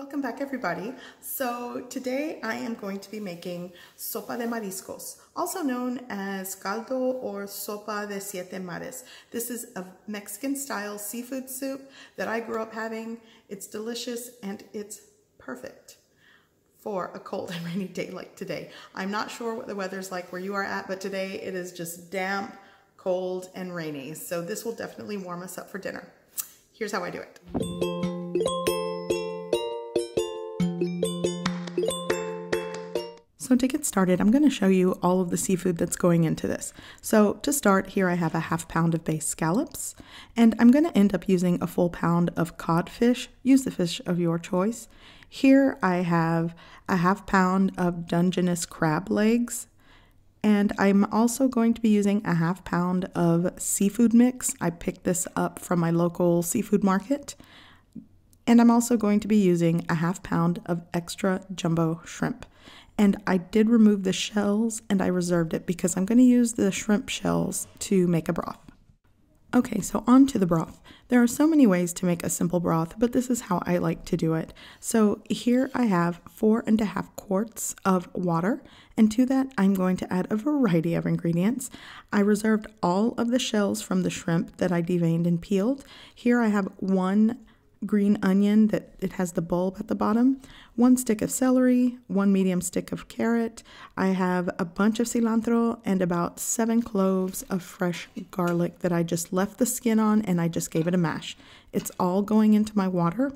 Welcome back everybody. So today I am going to be making sopa de mariscos, also known as caldo or sopa de siete mares. This is a Mexican style seafood soup that I grew up having. It's delicious and it's perfect for a cold and rainy day like today. I'm not sure what the weather's like where you are at, but today it is just damp, cold, and rainy. So this will definitely warm us up for dinner. Here's how I do it. So to get started, I'm going to show you all of the seafood that's going into this. So to start, here I have a half pound of bay scallops, and I'm going to end up using a full pound of codfish. Use the fish of your choice. Here I have a half pound of Dungeness crab legs, and I'm also going to be using a half pound of seafood mix. I picked this up from my local seafood market. And I'm also going to be using a half pound of extra jumbo shrimp. And I did remove the shells and I reserved it because I'm going to use the shrimp shells to make a broth. Okay, so on to the broth. There are so many ways to make a simple broth, but this is how I like to do it. So here I have four and a half quarts of water, and to that I'm going to add a variety of ingredients. I reserved all of the shells from the shrimp that I deveined and peeled. Here I have one green onion that it has the bulb at the bottom, one stick of celery, one medium stick of carrot. I have a bunch of cilantro and about seven cloves of fresh garlic that I just left the skin on and I just gave it a mash. It's all going into my water.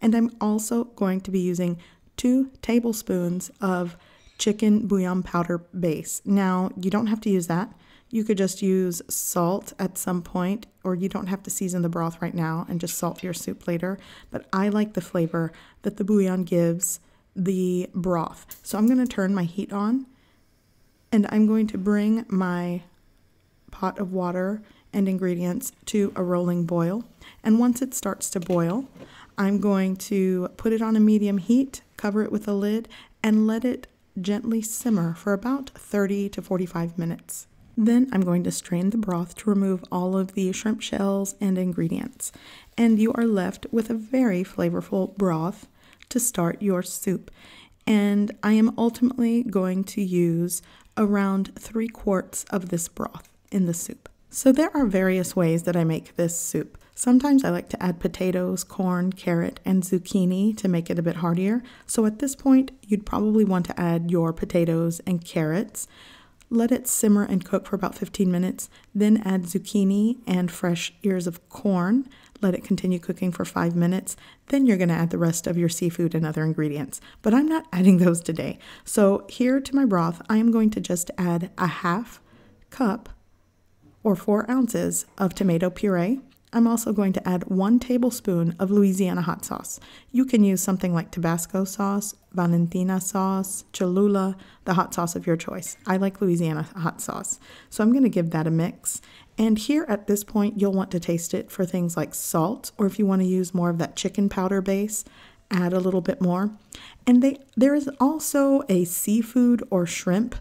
And I'm also going to be using two tablespoons of chicken bouillon powder base. Now, you don't have to use that. You could just use salt at some point, or you don't have to season the broth right now and just salt your soup later. But I like the flavor that the bouillon gives the broth. So I'm going to turn my heat on and I'm going to bring my pot of water and ingredients to a rolling boil. And once it starts to boil, I'm going to put it on a medium heat, cover it with a lid, and let it gently simmer for about 30 to 45 minutes. Then I'm going to strain the broth to remove all of the shrimp shells and ingredients. And you are left with a very flavorful broth to start your soup. And I am ultimately going to use around three quarts of this broth in the soup. So there are various ways that I make this soup. Sometimes I like to add potatoes, corn, carrot, and zucchini to make it a bit heartier. So at this point, you'd probably want to add your potatoes and carrots. Let it simmer and cook for about 15 minutes, then add zucchini and fresh ears of corn. Let it continue cooking for five minutes. Then you're going to add the rest of your seafood and other ingredients. But I'm not adding those today. So, here to my broth, I am going to just add a half cup or four ounces of tomato puree. I'm also going to add one tablespoon of Louisiana hot sauce. You can use something like Tabasco sauce, Valentina sauce, Cholula, the hot sauce of your choice. I like Louisiana hot sauce. So I'm going to give that a mix. And here at this point, you'll want to taste it for things like salt, or if you want to use more of that chicken powder base, add a little bit more. And they, there is also a seafood or shrimp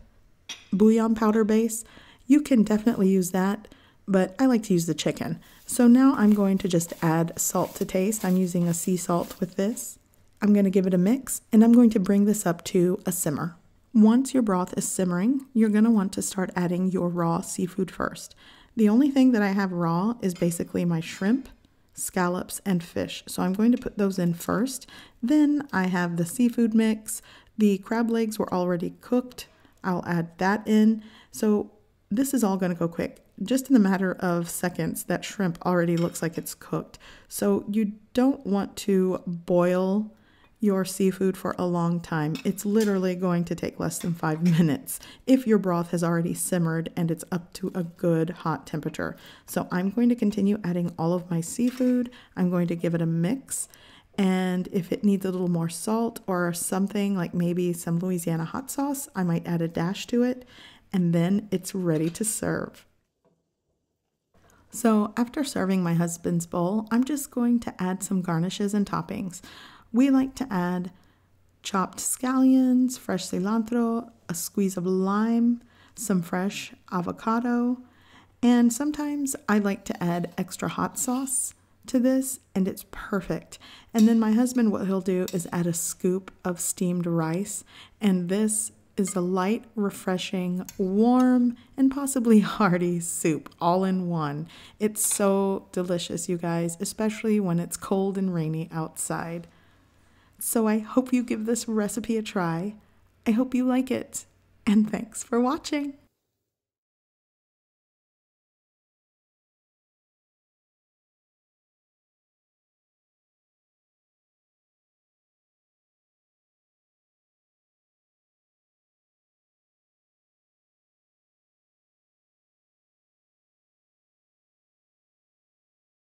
bouillon powder base. You can definitely use that but I like to use the chicken. So now I'm going to just add salt to taste. I'm using a sea salt with this. I'm going to give it a mix and I'm going to bring this up to a simmer. Once your broth is simmering, you're going to want to start adding your raw seafood first. The only thing that I have raw is basically my shrimp, scallops, and fish. So I'm going to put those in first. Then I have the seafood mix. The crab legs were already cooked. I'll add that in. So this is all going to go quick just in the matter of seconds, that shrimp already looks like it's cooked. So you don't want to boil your seafood for a long time. It's literally going to take less than five minutes if your broth has already simmered and it's up to a good hot temperature. So I'm going to continue adding all of my seafood. I'm going to give it a mix. And if it needs a little more salt or something like maybe some Louisiana hot sauce, I might add a dash to it. And then it's ready to serve. So after serving my husband's bowl, I'm just going to add some garnishes and toppings. We like to add chopped scallions, fresh cilantro, a squeeze of lime, some fresh avocado, and sometimes I like to add extra hot sauce to this and it's perfect. And then my husband, what he'll do is add a scoop of steamed rice, and this is a light, refreshing, warm, and possibly hearty soup all in one. It's so delicious, you guys, especially when it's cold and rainy outside. So I hope you give this recipe a try. I hope you like it, and thanks for watching.